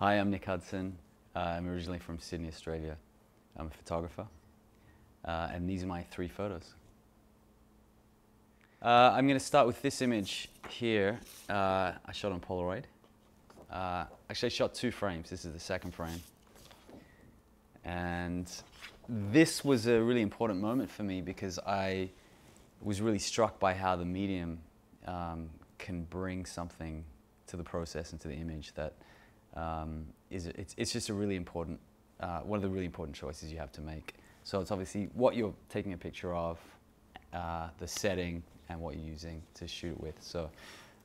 Hi, I'm Nick Hudson. Uh, I'm originally from Sydney, Australia. I'm a photographer. Uh, and these are my three photos. Uh, I'm going to start with this image here. Uh, I shot on Polaroid. Uh, actually, I shot two frames. This is the second frame. And this was a really important moment for me because I was really struck by how the medium um, can bring something to the process and to the image that um, is it's, it's just a really important, uh, one of the really important choices you have to make. So it's obviously what you're taking a picture of, uh, the setting, and what you're using to shoot it with. So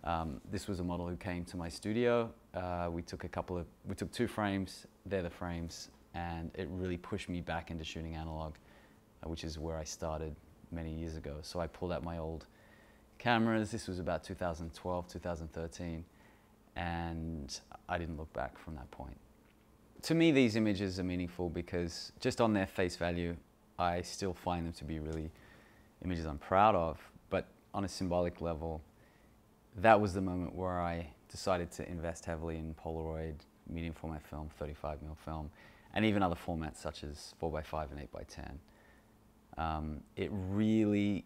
um, this was a model who came to my studio. Uh, we took a couple of, we took two frames, they're the frames, and it really pushed me back into shooting analog, uh, which is where I started many years ago. So I pulled out my old cameras. This was about 2012, 2013 and I didn't look back from that point. To me, these images are meaningful because just on their face value, I still find them to be really images I'm proud of, but on a symbolic level, that was the moment where I decided to invest heavily in Polaroid, medium format film, 35mm film, and even other formats such as 4x5 and 8x10. Um, it really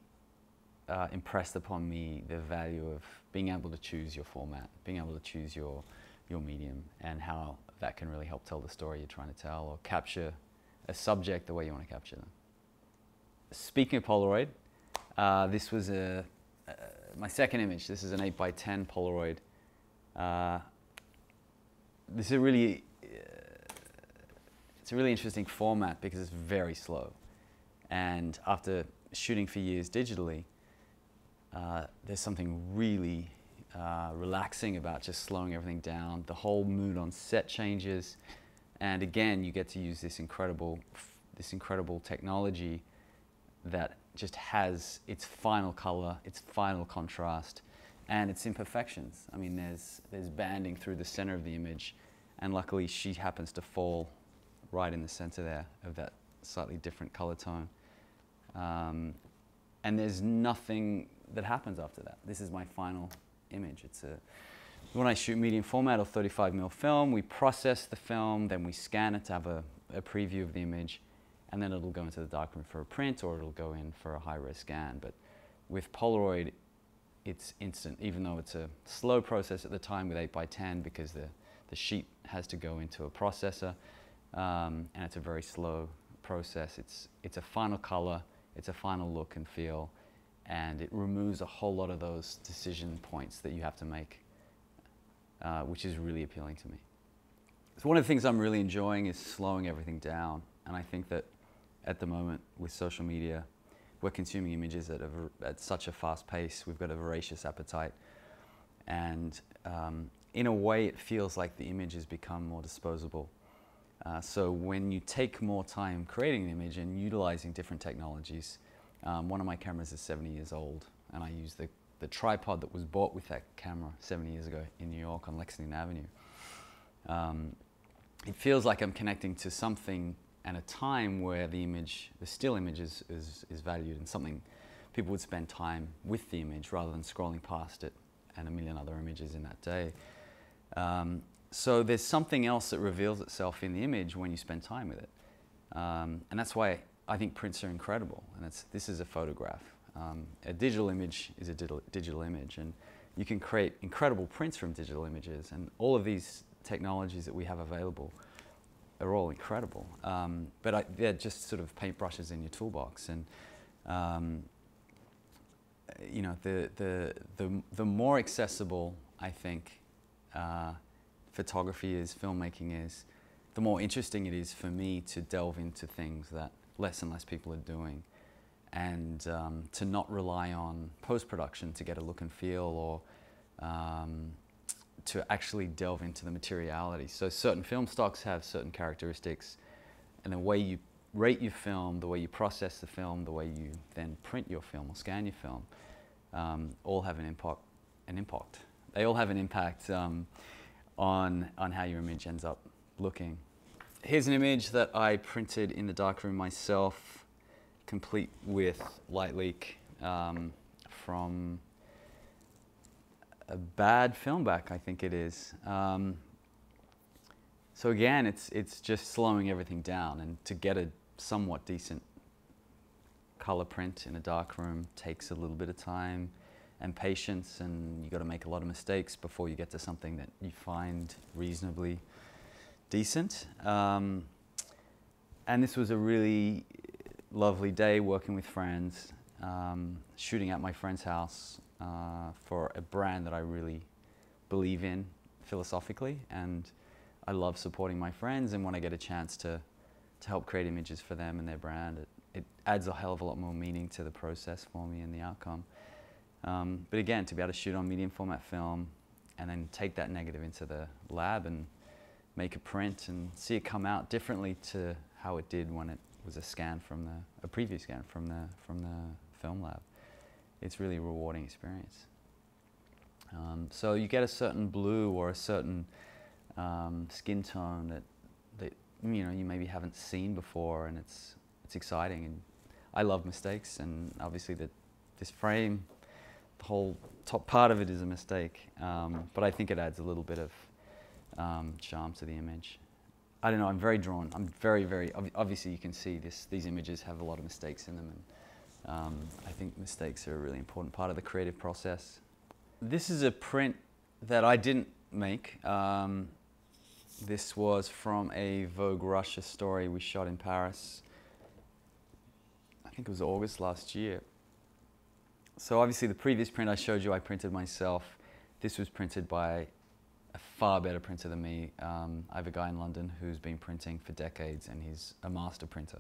uh, impressed upon me the value of being able to choose your format, being able to choose your, your medium, and how that can really help tell the story you're trying to tell or capture a subject the way you want to capture them. Speaking of Polaroid, uh, this was a, uh, my second image. This is an 8 by 10 Polaroid. Uh, this is a really, uh, it's a really interesting format because it's very slow. And after shooting for years digitally, uh, there's something really uh, relaxing about just slowing everything down. The whole mood on set changes, and again, you get to use this incredible, this incredible technology that just has its final color, its final contrast, and its imperfections. I mean, there's there's banding through the center of the image, and luckily she happens to fall right in the center there of that slightly different color tone. Um, and there's nothing that happens after that. This is my final image. It's a, when I shoot medium format or 35mm film, we process the film, then we scan it to have a, a preview of the image, and then it'll go into the darkroom for a print or it'll go in for a high-res scan. But with Polaroid, it's instant, even though it's a slow process at the time with 8x10 because the, the sheet has to go into a processor, um, and it's a very slow process. It's, it's a final color, it's a final look and feel, and it removes a whole lot of those decision points that you have to make, uh, which is really appealing to me. So one of the things I'm really enjoying is slowing everything down, and I think that at the moment with social media, we're consuming images at, a, at such a fast pace. We've got a voracious appetite, and um, in a way, it feels like the image has become more disposable. Uh, so when you take more time creating an image and utilizing different technologies, um, one of my cameras is 70 years old, and I use the, the tripod that was bought with that camera 70 years ago in New York on Lexington Avenue. Um, it feels like I'm connecting to something at a time where the image, the still image is, is, is valued and something people would spend time with the image rather than scrolling past it and a million other images in that day. Um, so there's something else that reveals itself in the image when you spend time with it. Um, and that's why I think prints are incredible, and it's, this is a photograph. Um, a digital image is a digital, image, and you can create incredible prints from digital images, and all of these technologies that we have available are all incredible. Um, but I, they're just sort of paintbrushes in your toolbox, and um, you know, the, the, the, the more accessible I think uh, photography is, filmmaking is, the more interesting it is for me to delve into things that less and less people are doing. And um, to not rely on post-production to get a look and feel or um, to actually delve into the materiality. So certain film stocks have certain characteristics and the way you rate your film, the way you process the film, the way you then print your film or scan your film, um, all have an impact, an impact. They all have an impact um, on, on how your image ends up looking here's an image that I printed in the darkroom myself, complete with light leak um, from a bad film back, I think it is. Um, so again, it's, it's just slowing everything down and to get a somewhat decent color print in a dark room takes a little bit of time and patience and you got to make a lot of mistakes before you get to something that you find reasonably decent. Um, and this was a really lovely day working with friends, um, shooting at my friend's house uh, for a brand that I really believe in philosophically and I love supporting my friends and when I get a chance to, to help create images for them and their brand, it, it adds a hell of a lot more meaning to the process for me and the outcome. Um, but again, to be able to shoot on medium format film and then take that negative into the lab and make a print and see it come out differently to how it did when it was a scan from the, a previous scan from the, from the film lab. It's really a rewarding experience. Um, so you get a certain blue or a certain um, skin tone that, that you know you maybe haven't seen before, and it's it's exciting. And I love mistakes, and obviously that this frame the whole top part of it is a mistake, um, but I think it adds a little bit of um, charm to the image. I don't know, I'm very drawn. I'm very, very, ob obviously you can see this, these images have a lot of mistakes in them and um, I think mistakes are a really important part of the creative process. This is a print that I didn't make. Um, this was from a Vogue Russia story we shot in Paris. I think it was August last year. So obviously the previous print I showed you, I printed myself. This was printed by far better printer than me. Um, I have a guy in London who's been printing for decades and he's a master printer.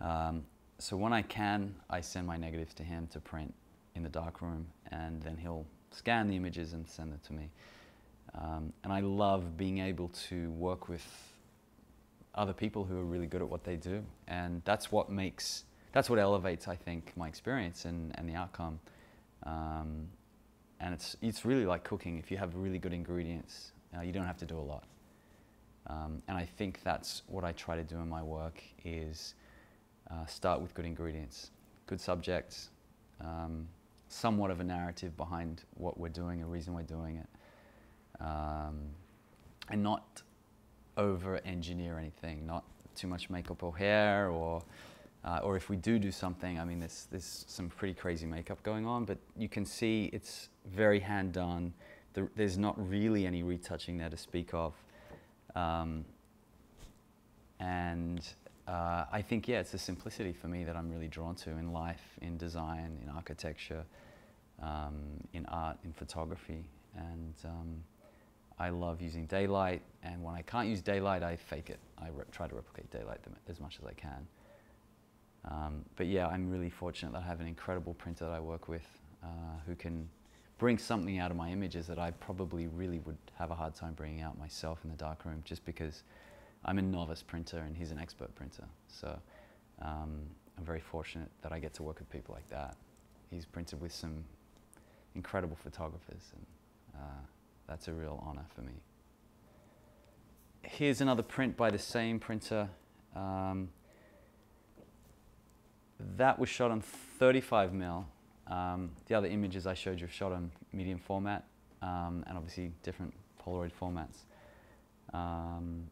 Um, so when I can, I send my negatives to him to print in the darkroom and then he'll scan the images and send them to me. Um, and I love being able to work with other people who are really good at what they do. And that's what makes that's what elevates, I think, my experience and, and the outcome. Um, and it's, it's really like cooking. If you have really good ingredients, uh, you don't have to do a lot. Um, and I think that's what I try to do in my work is uh, start with good ingredients, good subjects, um, somewhat of a narrative behind what we're doing, a reason we're doing it, um, and not over-engineer anything, not too much makeup or hair or uh, or if we do do something, I mean, there's, there's some pretty crazy makeup going on, but you can see it's very hand done. The, there's not really any retouching there to speak of. Um, and uh, I think, yeah, it's the simplicity for me that I'm really drawn to in life, in design, in architecture, um, in art, in photography. And um, I love using daylight, and when I can't use daylight, I fake it. I try to replicate daylight as much as I can. Um, but yeah, I'm really fortunate that I have an incredible printer that I work with uh, who can bring something out of my images that I probably really would have a hard time bringing out myself in the darkroom just because I'm a novice printer and he's an expert printer. So um, I'm very fortunate that I get to work with people like that. He's printed with some incredible photographers and uh, that's a real honor for me. Here's another print by the same printer. Um, that was shot on 35 mil. Um, the other images I showed you are shot on medium format um, and obviously different Polaroid formats. Um,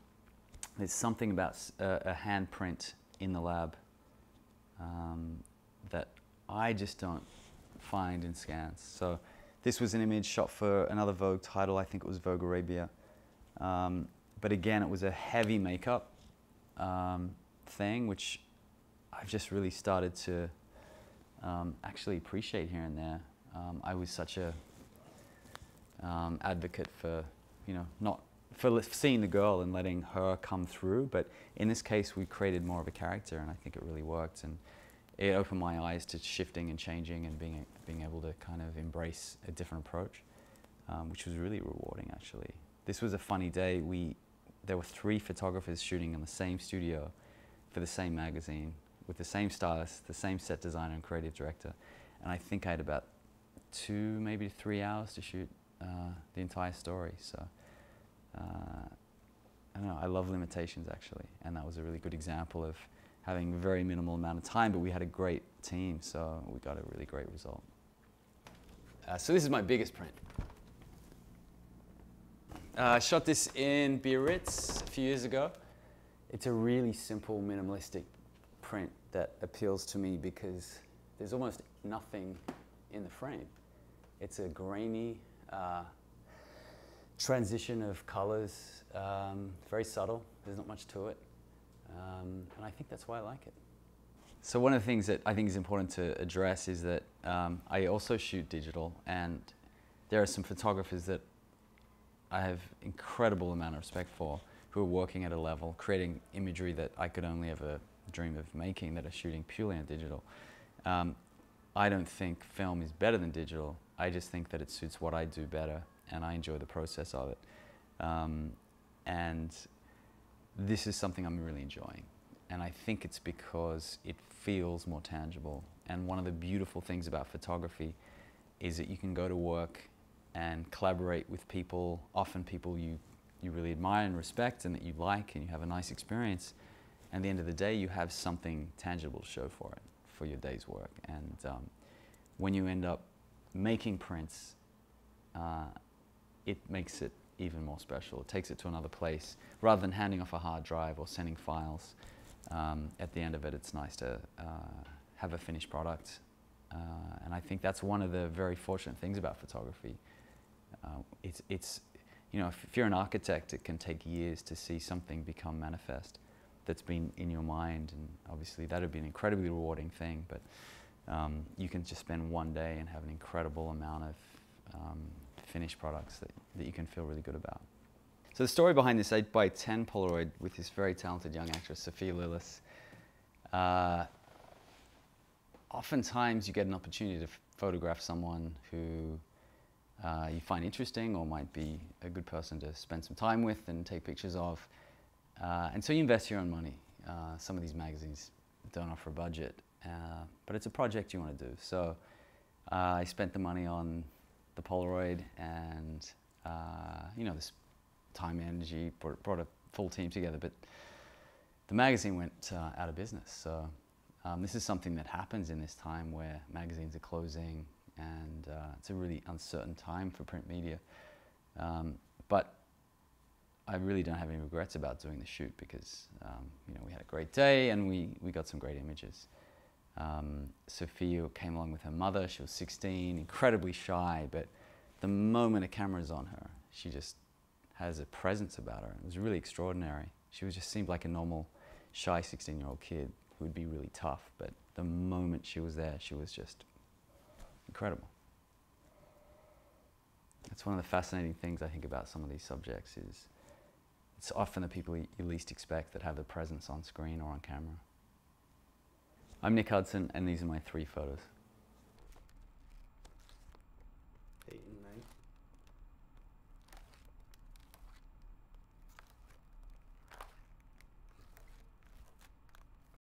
there's something about a, a handprint in the lab um, that I just don't find in scans. So this was an image shot for another Vogue title, I think it was Vogue Arabia. Um, but again, it was a heavy makeup um, thing, which I've just really started to um, actually appreciate here and there. Um, I was such a um, advocate for, you know, not for seeing the girl and letting her come through, but in this case, we created more of a character, and I think it really worked. And it opened my eyes to shifting and changing and being being able to kind of embrace a different approach, um, which was really rewarding. Actually, this was a funny day. We there were three photographers shooting in the same studio for the same magazine with the same stylist, the same set designer and creative director. And I think I had about two, maybe three hours to shoot uh, the entire story. So uh, I don't know, I love limitations actually. And that was a really good example of having a very minimal amount of time, but we had a great team, so we got a really great result. Uh, so this is my biggest print. Uh, I shot this in Biarritz a few years ago. It's a really simple, minimalistic print that appeals to me because there's almost nothing in the frame. It's a grainy uh, transition of colors, um, very subtle. There's not much to it. Um, and I think that's why I like it. So one of the things that I think is important to address is that um, I also shoot digital and there are some photographers that I have incredible amount of respect for who are working at a level, creating imagery that I could only ever dream of making that are shooting purely on digital. Um, I don't think film is better than digital. I just think that it suits what I do better and I enjoy the process of it. Um, and this is something I'm really enjoying. And I think it's because it feels more tangible. And one of the beautiful things about photography is that you can go to work and collaborate with people, often people you, you really admire and respect and that you like and you have a nice experience. And at the end of the day, you have something tangible to show for it, for your day's work. And um, when you end up making prints, uh, it makes it even more special. It takes it to another place. Rather than handing off a hard drive or sending files, um, at the end of it, it's nice to uh, have a finished product. Uh, and I think that's one of the very fortunate things about photography. Uh, it's, it's, you know, if, if, you're an architect, it can take years to see something become manifest that's been in your mind, and obviously that would be an incredibly rewarding thing. But um, you can just spend one day and have an incredible amount of um, finished products that, that you can feel really good about. So the story behind this 8x10 Polaroid with this very talented young actress, Sophia Lillis, uh, oftentimes you get an opportunity to photograph someone who uh, you find interesting or might be a good person to spend some time with and take pictures of. Uh, and so you invest your own money. Uh, some of these magazines don't offer a budget, uh, but it's a project you want to do. So uh, I spent the money on the Polaroid and, uh, you know, this time energy, brought, brought, a full team together, but the magazine went out of business. So um, this is something that happens in this time where magazines are closing, and uh, it's a really uncertain time for print media. Um, but I really don't have any regrets about doing the shoot because um, you know we had a great day and we, we got some great images. Um, Sophia came along with her mother. She was 16, incredibly shy, but the moment a camera is on her, she just has a presence about her. It was really extraordinary. She was just seemed like a normal, shy 16-year-old kid who would be really tough. But the moment she was there, she was just incredible. That's one of the fascinating things I think about some of these subjects is it's often the people you least expect that have the presence on screen or on camera. I'm Nick Hudson and these are my three photos.